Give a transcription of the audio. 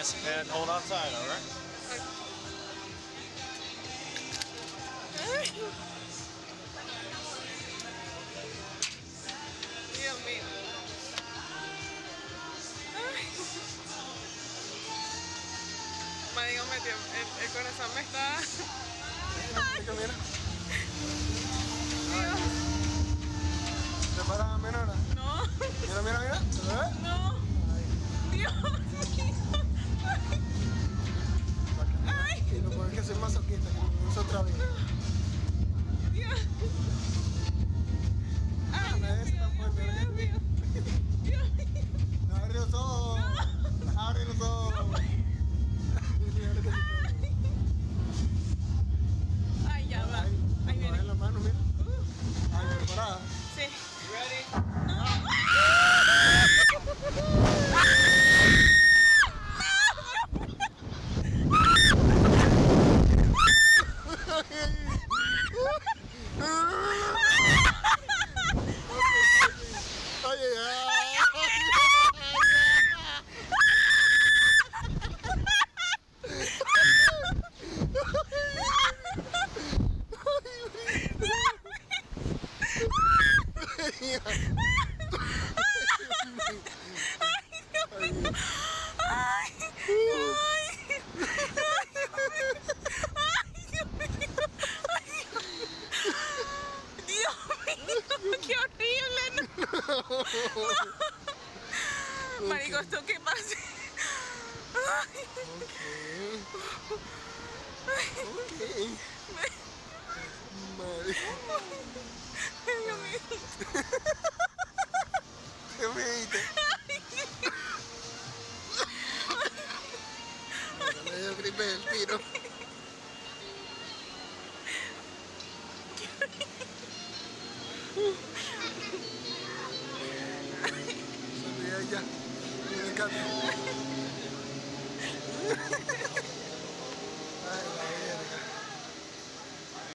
this and hold on tight, all right? Marico, me dio- el, el corazón me está... Mira, mira. Dios, ¿Te paras menor? no, Mira, mira, mira. ¿Se ves? no. Dios mío. Otra vez. mía. Ay, Dios mío. Qué horrible. Qué pasa? ど Sonría ya. Me encanta.